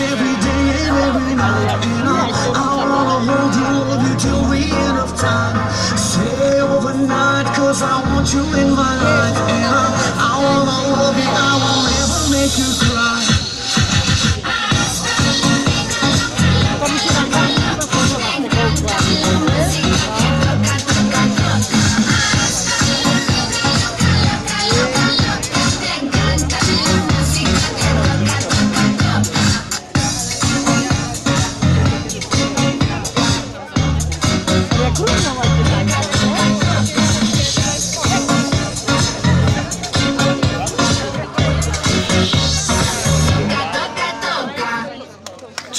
every day and every night. And I, I wanna hold you, love you till the end of time. Stay overnight, cause I want you in my life. And I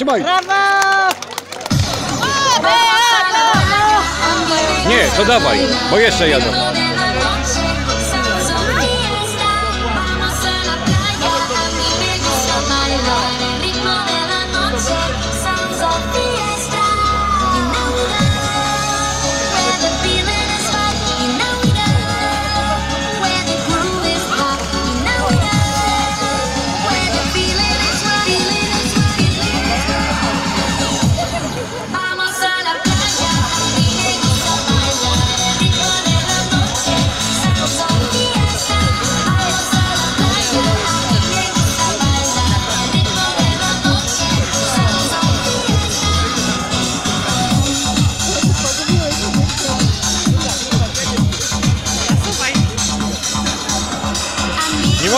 trzymaj! Brawo! Nie, to dawaj, bo jeszcze jadą.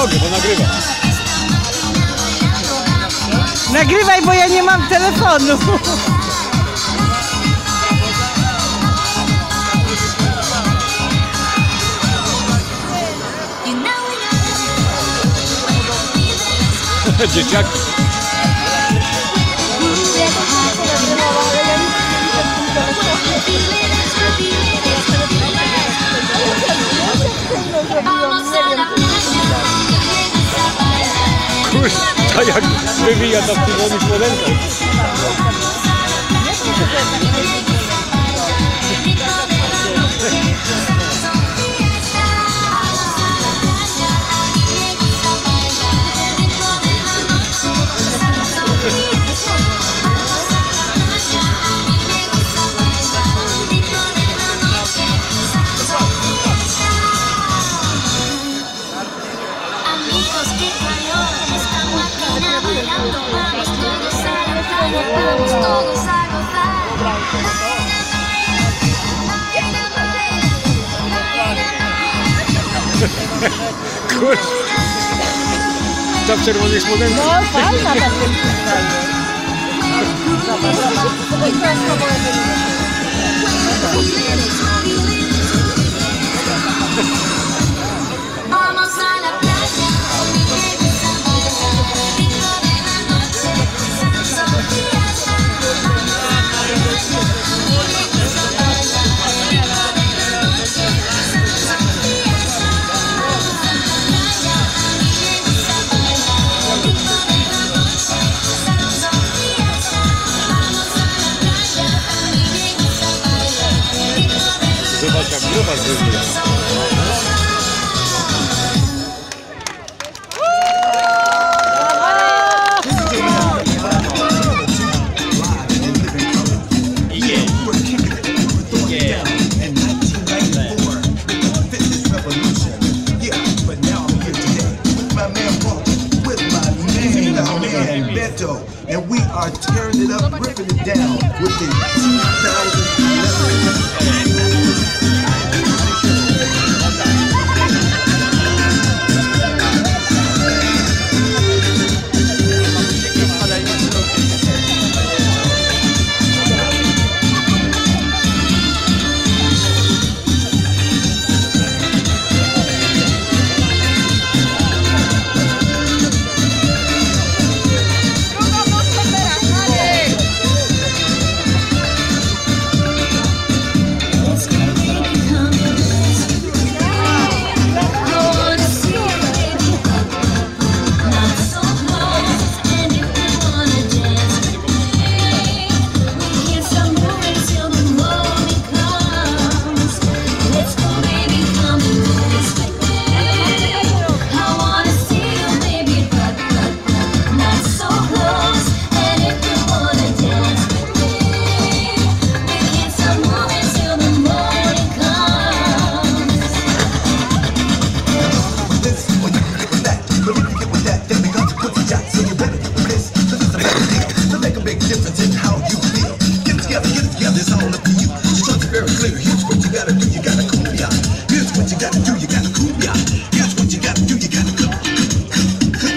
mogę, bo nagrywam. Nagrywaj, bo ja nie mam telefonu. Dzieciaki. wygląda jak wywija ta w tym. Gut. Stop czerwony spodem. No, fajna ta piosenka. 色が出るす you gotta do, you gotta kumbia. Here's what you gotta do, you gotta cook.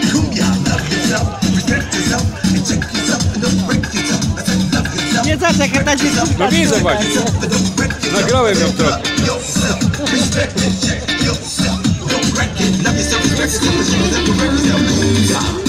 Kumbia, love yourself, respect yourself, and check yourself, and don't break yourself. I said love yourself. Nie zaczekaj, ta się No widzę właśnie. But don't break yourself. Nagrałem ją trochę. yourself, respect and check yourself. Don't break it, love yourself, respect yourself, and you never break yourself. Kumbia.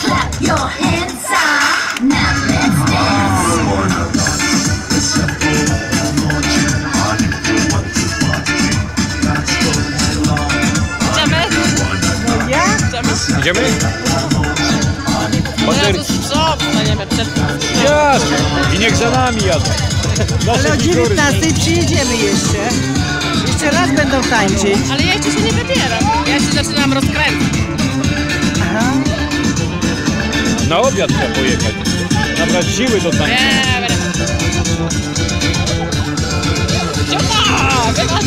Clap your hands up. Now let's dance. Ja? Idziemy? Baterii. Przed Jasne. I niech za nami jadą. Ale Nasze o figury. 19 przyjedziemy jeszcze. Jeszcze raz będą tańczyć. Ale ja jeszcze się nie wybieram. Ja się zaczynam rozkręcać. Aha. Na obiad trzeba pojechać. Nabrać siły do tańca. Dobra. Ciąga! Wychodź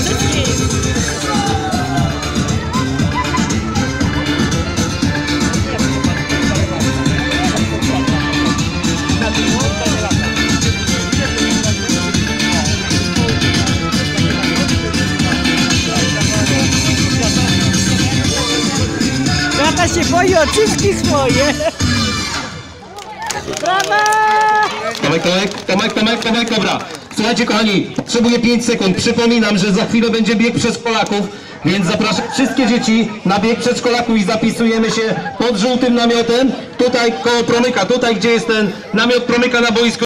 boi oczystki swoje. Brawa! Tomek, Tomek, Tomek, Tomek, Tomek, dobra. Słuchajcie kochani, potrzebuję 5 sekund. Przypominam, że za chwilę będzie bieg przedszkolaków, więc zapraszam wszystkie dzieci na bieg przedszkolaków i zapisujemy się pod żółtym namiotem. Tutaj koło promyka, tutaj gdzie jest ten namiot promyka na boisku.